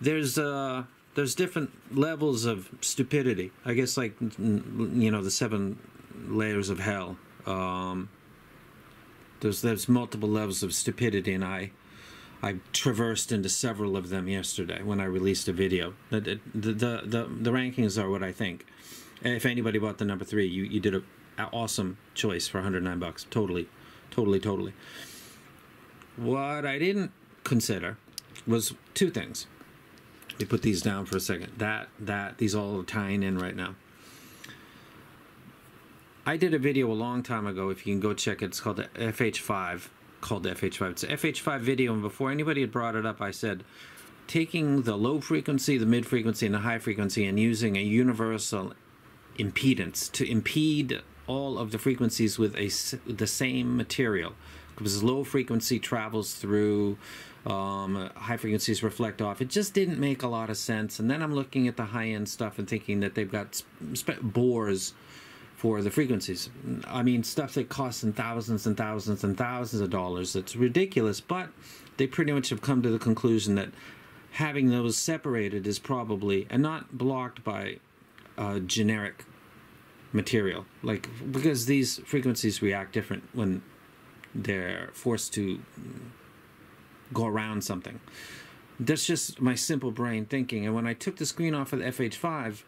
there's uh there's different levels of stupidity. I guess like you know the seven layers of hell. Um, there's there's multiple levels of stupidity, and I I traversed into several of them yesterday when I released a video. The the the the, the rankings are what I think. If anybody bought the number three, you you did a, a awesome choice for 109 bucks. Totally, totally, totally. What I didn't consider was two things. Me put these down for a second. That that these all are tying in right now. I did a video a long time ago. If you can go check it, it's called the FH5. Called the FH5. It's a FH5 video, and before anybody had brought it up, I said taking the low frequency, the mid frequency, and the high frequency, and using a universal impedance to impede all of the frequencies with a the same material because low frequency travels through um, high frequencies reflect off. It just didn't make a lot of sense. And then I'm looking at the high end stuff and thinking that they've got bores for the frequencies. I mean, stuff that costs in thousands and thousands and thousands of dollars. It's ridiculous, but they pretty much have come to the conclusion that having those separated is probably and not blocked by uh, generic material like because these frequencies react different when they're forced to go around something. That's just my simple brain thinking. And when i took the screen off of the fh5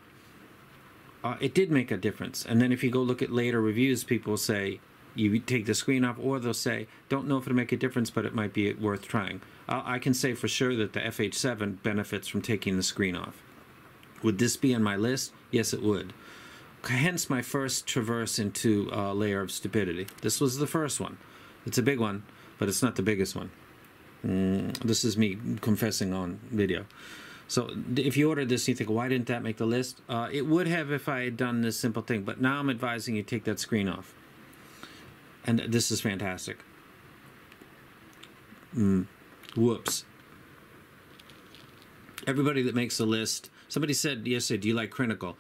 uh, it did make a difference. And then if you go look at later reviews people say you take the screen off or they'll say don't know if it'll make a difference but it might be worth trying. Uh, i can say for sure that the fh7 benefits from taking the screen off. Would this be on my list? Yes it would. Hence my first traverse into a layer of stupidity. This was the first one. It's a big one, but it's not the biggest one. Mm, this is me confessing on video. So if you ordered this, you think, why didn't that make the list? Uh, it would have if I had done this simple thing, but now I'm advising you take that screen off. And this is fantastic. Mm, whoops. Everybody that makes a list, somebody said yesterday, do you like Crinacle?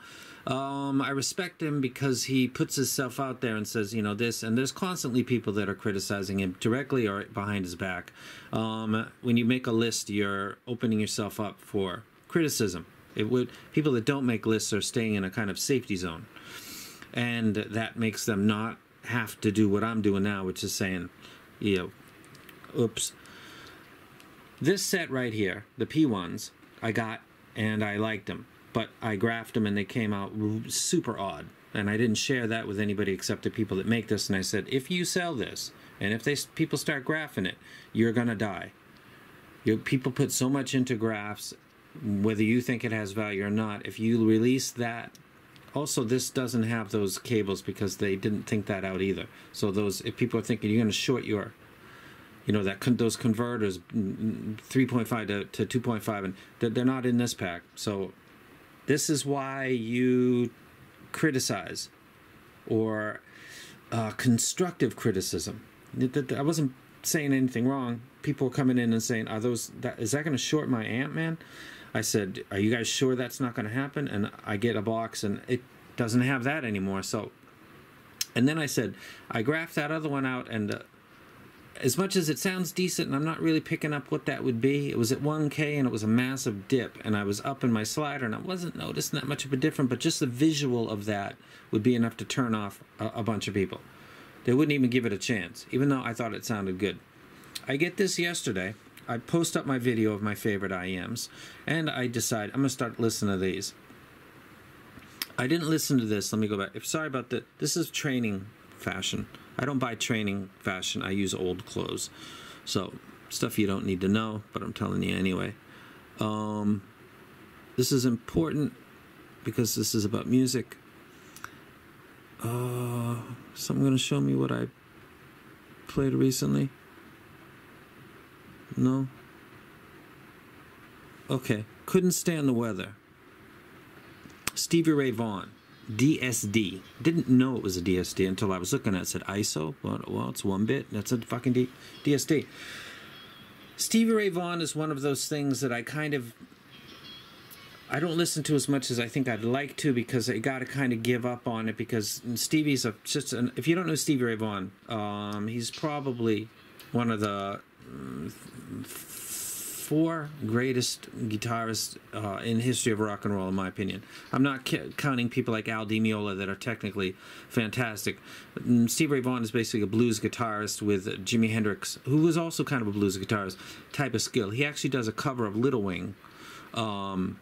Um, I respect him because he puts himself out there and says, you know, this, and there's constantly people that are criticizing him directly or behind his back. Um, when you make a list, you're opening yourself up for criticism. It would people that don't make lists are staying in a kind of safety zone, and that makes them not have to do what I'm doing now, which is saying, you know, oops. This set right here, the P ones, I got and I liked them but I graphed them and they came out super odd. And I didn't share that with anybody except the people that make this. And I said, if you sell this, and if they people start graphing it, you're gonna die. You, people put so much into graphs, whether you think it has value or not. If you release that, also this doesn't have those cables because they didn't think that out either. So those, if people are thinking you're gonna short your you know that those converters 3.5 to, to 2.5 and they're not in this pack so this is why you criticize or uh, constructive criticism. I wasn't saying anything wrong. People were coming in and saying, "Are those? That, is that going to short my Ant Man?" I said, "Are you guys sure that's not going to happen?" And I get a box, and it doesn't have that anymore. So, and then I said, I graphed that other one out, and uh, as much as it sounds decent and I'm not really picking up what that would be, it was at 1K and it was a massive dip and I was up in my slider and I wasn't noticing that much of a difference, but just the visual of that would be enough to turn off a, a bunch of people. They wouldn't even give it a chance, even though I thought it sounded good. I get this yesterday. I post up my video of my favorite IEMs and I decide I'm going to start listening to these. I didn't listen to this. Let me go back. Sorry about that. This is training fashion. I don't buy training fashion. I use old clothes. So, stuff you don't need to know, but I'm telling you anyway. Um, this is important because this is about music. Uh, someone going to show me what I played recently? No? Okay. Couldn't stand the weather. Stevie Ray Vaughan. DSD. Didn't know it was a DSD until I was looking at it. said ISO. Well, well, it's one bit. That's a fucking D- DSD. Stevie Ray Vaughan is one of those things that I kind of I don't listen to as much as I think I'd like to because I got to kind of give up on it because Stevie's a just an, if you don't know Stevie Ray Vaughan, um, he's probably one of the mm, four greatest guitarists uh, in history of rock and roll, in my opinion. I'm not counting people like Al Di Meola that are technically fantastic. Mm, Steve Ray Vaughan is basically a blues guitarist with Jimi Hendrix, who was also kind of a blues guitarist type of skill. He actually does a cover of Little Wing. Um,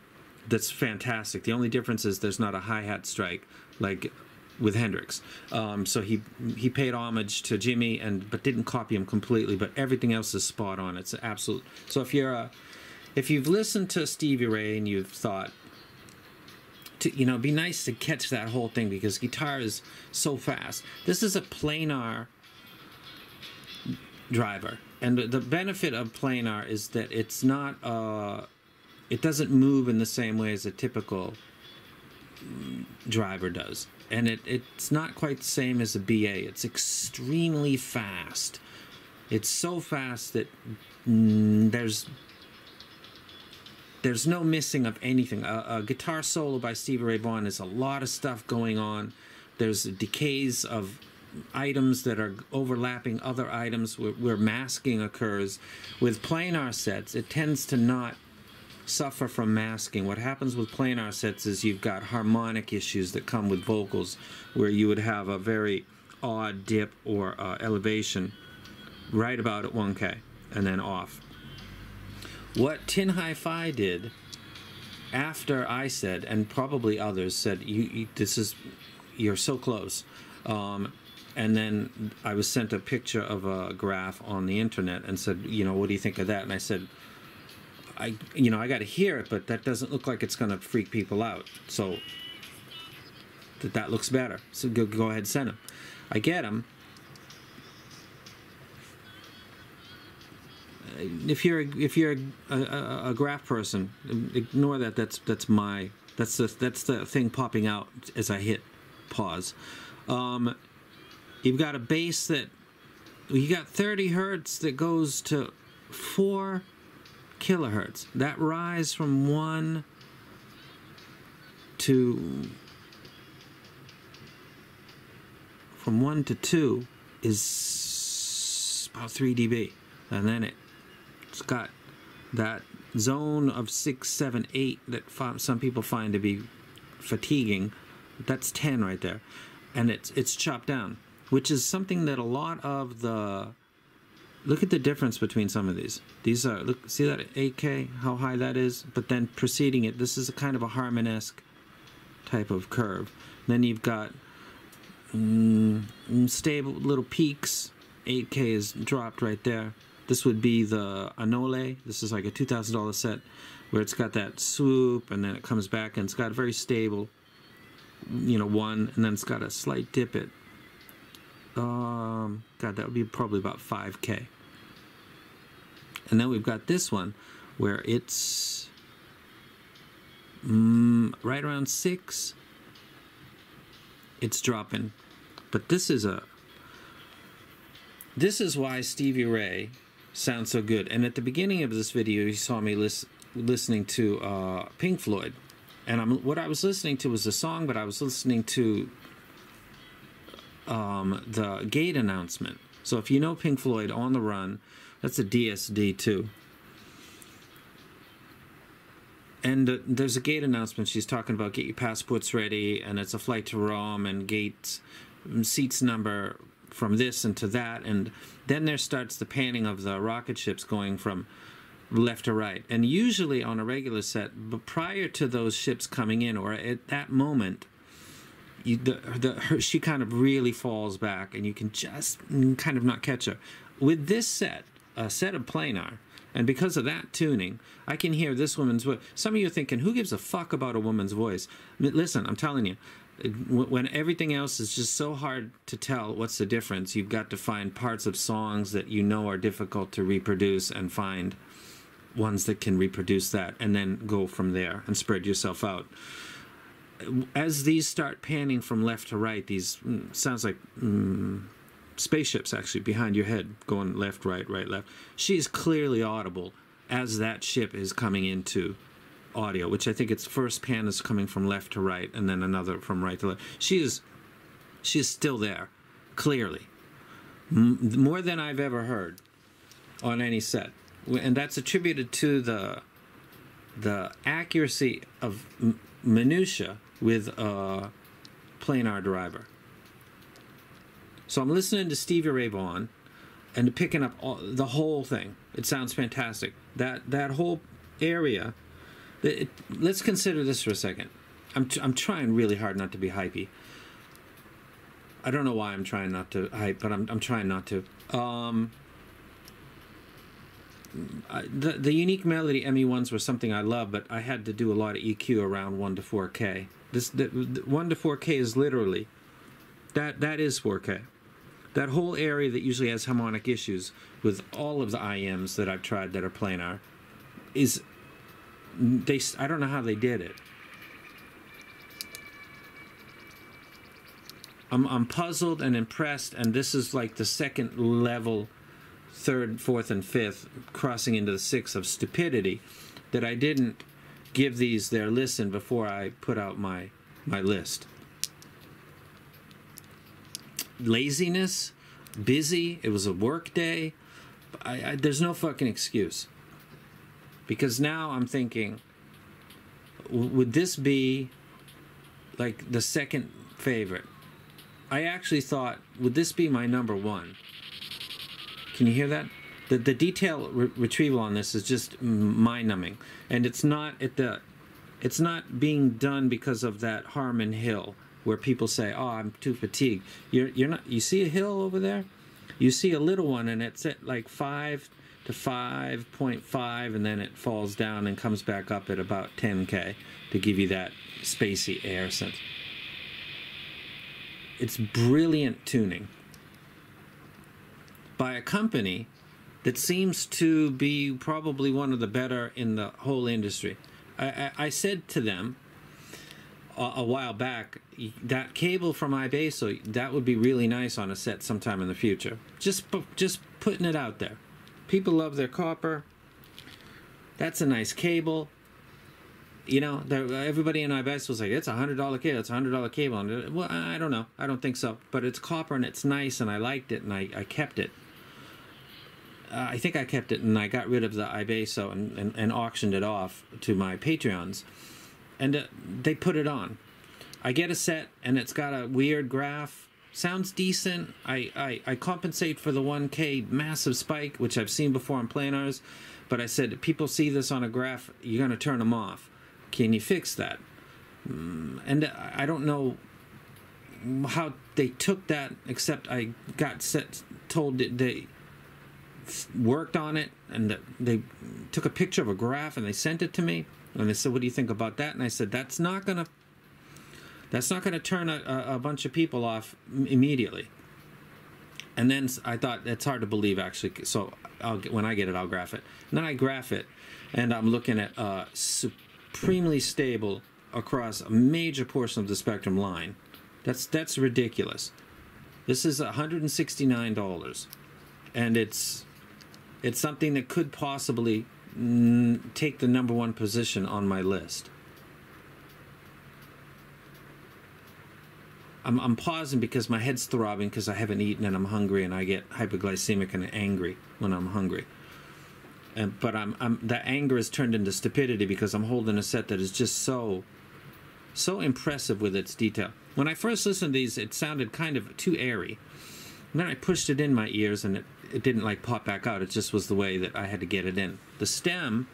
that's fantastic. The only difference is there's not a hi hat strike like with Hendrix. Um, so he he paid homage to Jimi and but didn't copy him completely. But everything else is spot on. It's absolute. So if you're a if you've listened to Stevie Ray and you've thought. To, you know, be nice to catch that whole thing because guitar is so fast. This is a planar driver, and the benefit of planar is that it's not uh, it doesn't move in the same way as a typical driver does. And it, it's not quite the same as a BA. It's extremely fast. It's so fast that mm, there's there's no missing of anything. A, a, guitar solo by Stevie Ray Vaughan is a lot of stuff going on. There's decays of items that are overlapping other items where, where masking occurs. With planar sets, it tends to not suffer from masking. What happens with planar sets is you've got harmonic issues that come with vocals where you would have a very odd dip or uh, elevation right about at 1K and then off. What Tin Hi Fi did after I said, and probably others said, you, you this is, you're so close. Um, and then I was sent a picture of a graph on the internet and said, you know, what do you think of that? And I said, I you know I got to hear it, but that doesn't look like it's going to freak people out. So that that looks better. So go go ahead, send them. I get them. If you're if you're a, a, a graph person, ignore that. That's that's my that's the that's the thing popping out as I hit pause. Um, you've got a bass that you got 30 hertz that goes to four kilohertz. That rise from 1 to from 1 to 2 is about 3 dB. And then it, it's got that zone of 6, 7, 8 that some people find to be fatiguing. That's 10 right there. And it's, it's chopped down, which is something that a lot of the look at the difference between some of these. These are look see that 8K how high that is, but then preceding it, this is a kind of a Harmonesque type of curve. then you've got mm, stable little peaks. 8K is dropped right there. This would be the Anole. This is like a $2,000 set where it's got that swoop and then it comes back and it's got a very stable, you know, one and then it's got a slight dip at um, God, that would be probably about 5K. And then we've got this one where it's mm, right around 6. It's dropping. But this is a this is why Stevie Ray sounds so good. And at the beginning of this video, you saw me lis listening to uh, Pink Floyd. And I'm, what I was listening to was a song, but I was listening to um, the gate announcement. So if you know Pink Floyd on the run, that's a DSD too. And uh, there's a gate announcement. She's talking about get your passports ready, and it's a flight to Rome, and gate mm, seats number from this and to that, and then there starts the panning of the rocket ships going from left to right. And usually on a regular set, but prior to those ships coming in, or at that moment, you, the, the her, she kind of really falls back, and you can just kind of not catch her. With this set, a set of planar, and because of that tuning, I can hear this woman's voice. Some of you are thinking, who gives a fuck about a woman's voice? Listen, I'm telling you, when everything else is just so hard to tell what's the difference, you've got to find parts of songs that you know are difficult to reproduce and find ones that can reproduce that and then go from there and spread yourself out as these start panning from left to right, these mm, sounds like mm, spaceships actually behind your head going left, right, right, left. She is clearly audible as that ship is coming into audio, which I think its first pan is coming from left to right, and then another from right to left. She is, she is still there, clearly, M more than I've ever heard on any set. and that's attributed to the the accuracy of minutia with a planar driver. So I'm listening to Stevie Ray Vaughan and picking up all, the whole thing. It sounds fantastic. That that whole area. It, let's consider this for a second. I'm I'm trying really hard not to be hypey. I don't know why I'm trying not to hype, but I'm I'm trying not to. Um, I, the the unique melody ME ones were something I love, but I had to do a lot of EQ around one to four K. This the, the one to four K is literally that that is four K. That whole area that usually has harmonic issues with all of the IEMs that I've tried that are planar is they I don't know how they did it. I'm I'm puzzled and impressed, and this is like the second level, third, fourth, and fifth, crossing into the sixth of stupidity, that I didn't give these their listen before I put out my my list. Laziness, busy. It was a work day. I, I, there's no fucking excuse. Because now I'm thinking, would this be like the second favorite? I actually thought, would this be my number one? Can you hear that? The, the detail re- retrieval on this is just mind numbing, and it's not at the, it's not being done because of that Harman Hill where people say, "Oh, I'm too fatigued." You're you're not. You see a hill over there? You see a little one, and it's at like five to five point five, and then it falls down and comes back up at about 10k to give you that spacey air sense. It's brilliant tuning by a company that seems to be probably one of the better in the whole industry. I, I, I said to them a, a, while back that cable from iBasso that would be really nice on a set sometime in the future. Just just putting it out there. People love their copper. That's a nice cable you know, everybody in IBS was like, "It's a hundred dollar cable. It's a hundred dollar cable." And well, I don't know. I don't think so. But it's copper and it's nice, and I liked it, and I, I kept it. Uh, I think I kept it, and I got rid of the iBasso and, and, and auctioned it off to my Patreons, and uh, they put it on. I get a set, and it's got a weird graph. Sounds decent. I, I, I compensate for the 1K massive spike, which I've seen before on planars, but I said, people see this on a graph, you're going to turn them off can you fix that? Mm, and I don't know how they took that, except I got set, told that they worked on it and they took a picture of a graph and they sent it to me. And they said, "What do you think about that?" And I said, "That's not gonna, that's not gonna turn a, a bunch of people off immediately." And then I thought that's hard to believe actually. So I'll, when I get it, I'll graph it. And then I graph it, and I'm looking at uh, supremely stable across a major portion of the spectrum line. That's that's ridiculous. This is $169 and it's it's something that could possibly mm, take the number 1 position on my list. I'm, I'm pausing because my head's throbbing because I haven't eaten and I'm hungry and I get hypoglycemic and angry when I'm hungry and but I'm, I'm that anger is turned into stupidity because I'm holding a set that is just so so impressive with its detail. When I first listened to these, it sounded kind of too airy. And then I pushed it in my ears, and it, it didn't like pop back out. It just was the way that I had to get it in. The stem,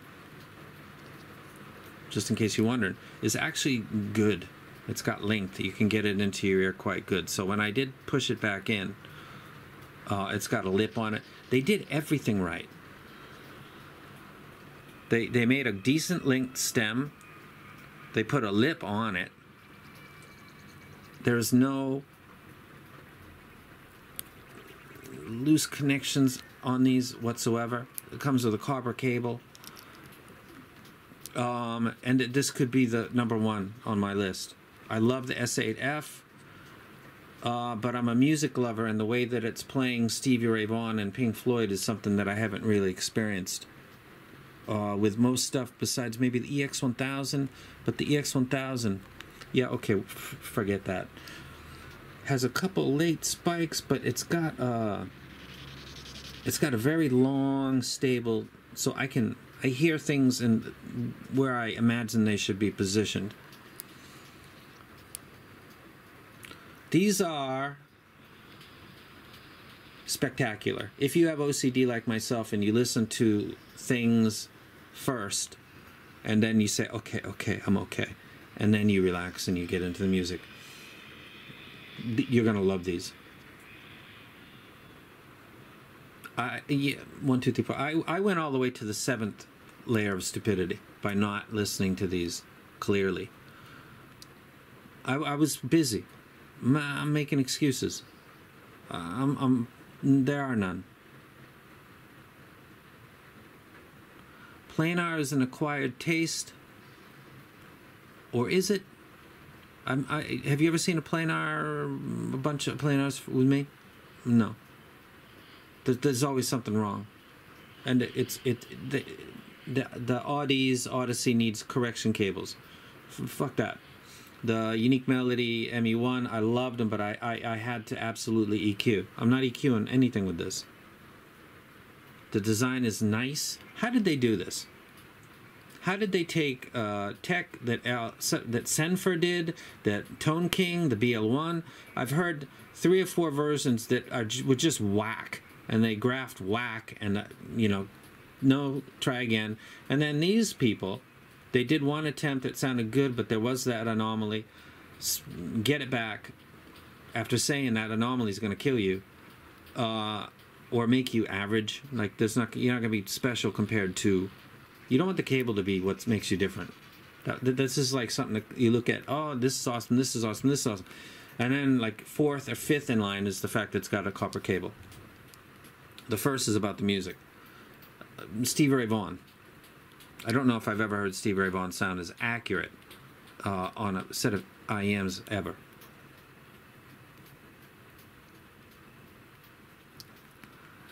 just in case you're wondering, is actually good. It's got length. You can get it into your ear quite good. So when I did push it back in, uh, it's got a lip on it. They did everything right. They they made a decent length stem. They put a lip on it. There's no loose connections on these whatsoever. It comes with a copper cable. Um, and this could be the number one on my list. I love the S8F, uh, but I'm a music lover, and the way that it's playing Stevie Ray Vaughan and Pink Floyd is something that I haven't really experienced uh, with most stuff besides maybe the EX1000. But the EX1000, yeah, okay, forget that. Has a couple late spikes, but it's got uh, it's got a very long, stable so I can I hear things in where I imagine they should be positioned. These are spectacular. If you have OCD like myself and you listen to things first and then you say, okay, okay, I'm okay, and then you relax and you get into the music, you're going to love these. I, yeah, one, two, three, four. I, I went all the way to the seventh layer of stupidity by not listening to these clearly. I, I was busy. I'm making excuses. I'm, I'm there are none. Planar is an acquired taste, or is it? I, have you ever seen a planar, a bunch of planars with me? No. There's, there's always something wrong, and it's it the the, the Audeze iSINE needs correction cables. F- fuck that. The Unique Melody ME1, I loved them, but I, I, I had to absolutely EQ. I'm not EQing anything with this. The design is nice. How did they do this? How did they take uh, tech that Al, that Senfer did, that Tone King, the BL1? I've heard three or four versions that are were just whack, and they graphed whack, and uh, you know, no, try again. And then these people they did one attempt that sounded good, but there was that anomaly. Get it back after saying that anomaly is going to kill you, uh, or make you average. Like there's not you're not going to be special compared to. You don't want the cable to be what makes you different. This is like something that you look at. Oh, this is awesome. This is awesome. This is awesome. And then like fourth or fifth in line is the fact that it's got a copper cable. The first is about the music. Steve Ray Vaughan I don't know if I've ever heard Steve Ray Vaughan sound as accurate uh, on a set of IEMs ever.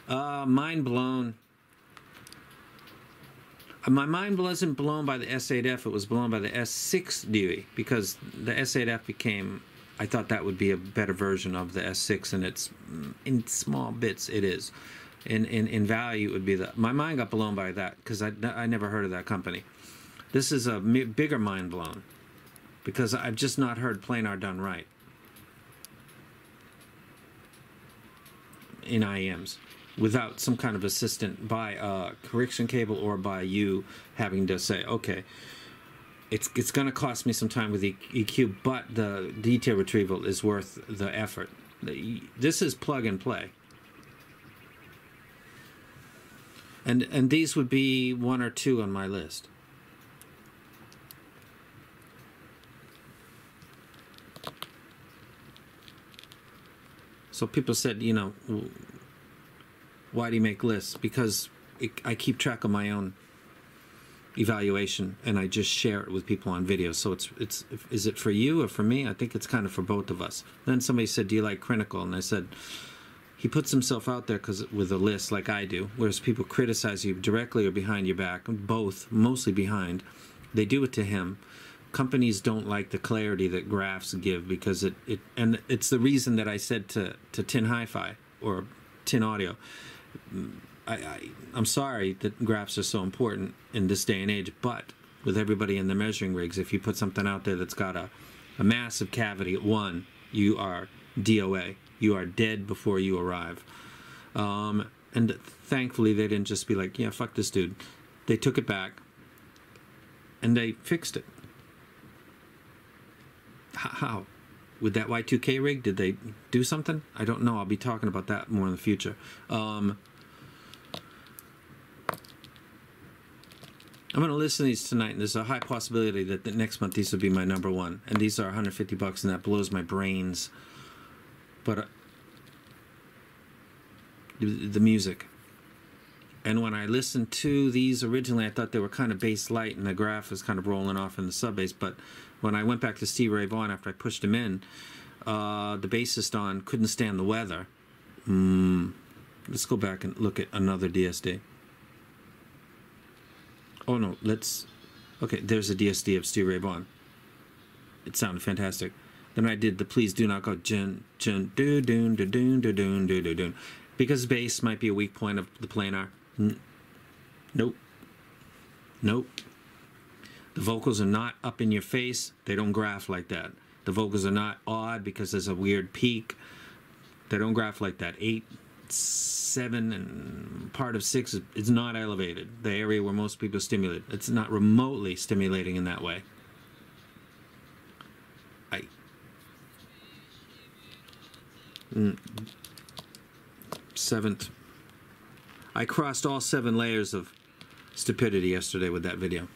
Uh, mind blown. My mind wasn't blown by the S8F, it was blown by the S6 Dewey because the S8F became, I thought that would be a better version of the S6, and it's mm, in small bits, it is in, in, in value it would be that my mind got blown by that because I, I never heard of that company. This is a bigger mind blown because I've just not heard planar done right in IEMs without some kind of assistant by a correction cable or by you having to say, okay, it's it's going to cost me some time with the EQ, but the detail retrieval is worth the effort. This is plug and play. And and these would be one or two on my list. So people said, you know, why do you make lists? Because it, I keep track of my own evaluation and I just share it with people on video. So it's it's is it for you or for me? I think it's kind of for both of us. Then somebody said, "Do you like Crinacle?" And I said, he puts himself out there because with a list like I do, whereas people criticize you directly or behind your back, both, mostly behind. They do it to him. Companies don't like the clarity that graphs give because it, it and it's the reason that I said to, to Tin Hi-Fi or Tin Audio, I, I, I'm sorry that graphs are so important in this day and age, but with everybody in the measuring rigs, if you put something out there that's got a, a massive cavity at one, you are DOA you are dead before you arrive. Um, and thankfully, they didn't just be like, yeah, fuck this dude. They took it back and they fixed it. How? With that Y2K rig, did they do something? I don't know. I'll be talking about that more in the future. Um, I'm going to listen to these tonight, and there's a high possibility that the next month these will be my number one. And these are 150 bucks, and that blows my brains but uh, the music. And when I listened to these originally, I thought they were kind of bass light and the graph was kind of rolling off in the sub bass. But when I went back to Steve Ray Vaughan after I pushed him in, uh, the bassist on couldn't stand the weather. Mm, let's go back and look at another DSD. Oh no, let's. Okay, there's a DSD of Steve Ray Vaughan. It sounded fantastic. Then I did the please do not go jun jun do doon do doon do doon do do doon because bass might be a weak point of the planar. Nope. Nope. The vocals are not up in your face. They don't graph like that. The vocals are not odd because there's a weird peak. They don't graph like that. Eight, seven, and part of six is, not elevated. The area where most people stimulate. It's not remotely stimulating in that way. I. Mm, seventh. I crossed all seven layers of stupidity yesterday with that video.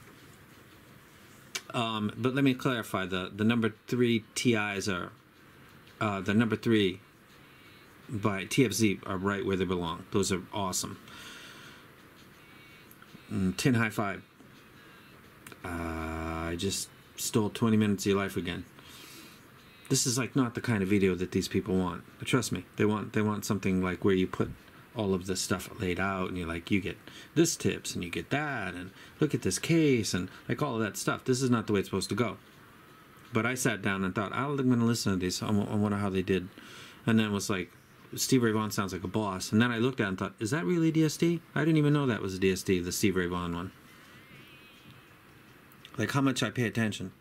Um, but let me clarify the the number three TIs are uh, the number three by TFZ are right where they belong. Those are awesome. Mm, Tin HiFi. Uh, I just stole 20 minutes of your life again. This is like not the kind of video that these people want. Trust me, they want they want something like where you put all of this stuff laid out and you're like you get this tips and you get that and look at this case and like all of that stuff. This is not the way it's supposed to go. But i sat down and thought i'm going to listen to these. I wonder how they did. And then was like steve ray vaughan sounds like a boss. And then i looked at it and thought is that really DSD i didn't even know that was a DSD the steve ray vaughan one. Like how much i pay attention.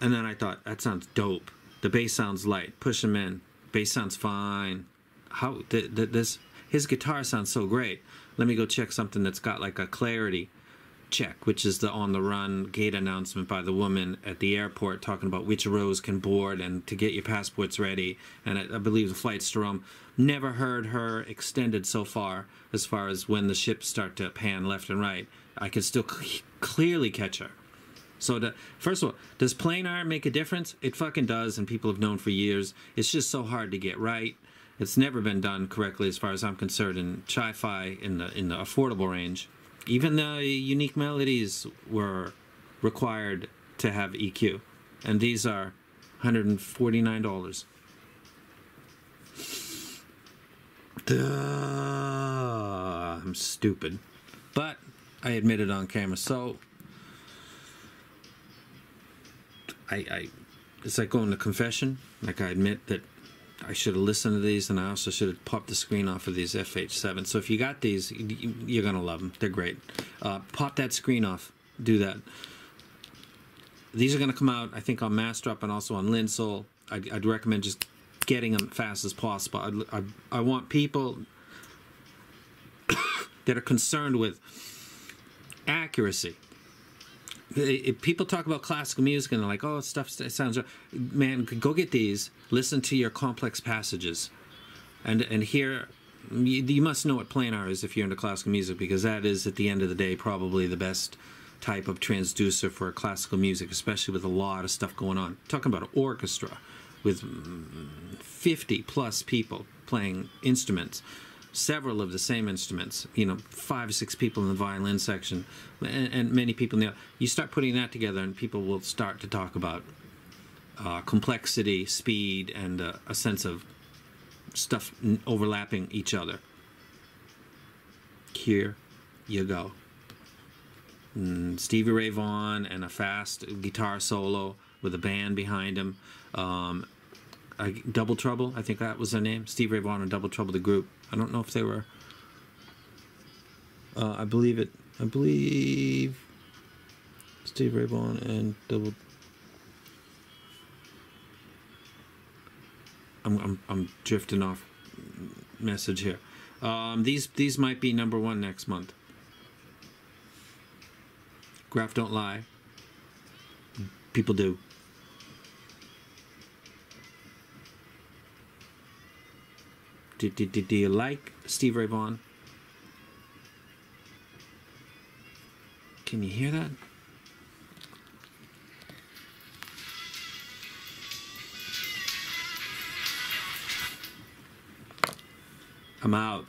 And then i thought that sounds dope. The bass sounds light. Push them in. Bass sounds fine how th- th- this his guitar sounds so great. Let me go check something that's got like a clarity check, which is the on the run gate announcement by the woman at the airport talking about which rows can board and to get your passports ready. And I, I believe the flights to Rome. Never heard her extended so far as far as when the ships start to pan left and right. I can still cl- clearly catch her. So, the, first of all, does planar make a difference? It fucking does, and people have known for years. It's just so hard to get right. It's never been done correctly, as far as I'm concerned, in chi-fi in the in the affordable range. Even the unique melodies were required to have EQ, and these are 149 dollars. Duh, I'm stupid, but I admit it on camera. So I, I, it's like going to confession. Like I admit that I should have listened to these, and I also should have popped the screen off of these FH7. So if you got these, you're gonna love them. They're great. Uh, pop that screen off. Do that. These are gonna come out, I think, on Massdrop and also on Linsoul. I'd, I'd recommend just getting them as fast as possible. I, I, I want people that are concerned with accuracy people talk about classical music and they're like, "Oh, stuff sounds," man, go get these. Listen to your complex passages, and and hear. You, you must know what planar is if you're into classical music because that is, at the end of the day, probably the best type of transducer for classical music, especially with a lot of stuff going on. Talking about an orchestra with mm, 50 plus people playing instruments several of the same instruments, you know, five or six people in the violin section, and, and many people in the. You start putting that together, and people will start to talk about uh, complexity, speed, and uh, a sense of stuff overlapping each other. Here you go. Mm, Stevie Ray Vaughan and a fast guitar solo with a band behind him. Um, I, Double Trouble, I think that was their name. Steve Ray Vaughan and Double Trouble, the group. I don't know if they were. Uh, I believe it. I believe Steve Ray Vaughan and Double. I'm I'm I'm drifting off message here. Um, these these might be number one next month. Graph don't lie. People do. Do, do, do, do you like Steve Ray Vaughan? Can you hear that? I'm out.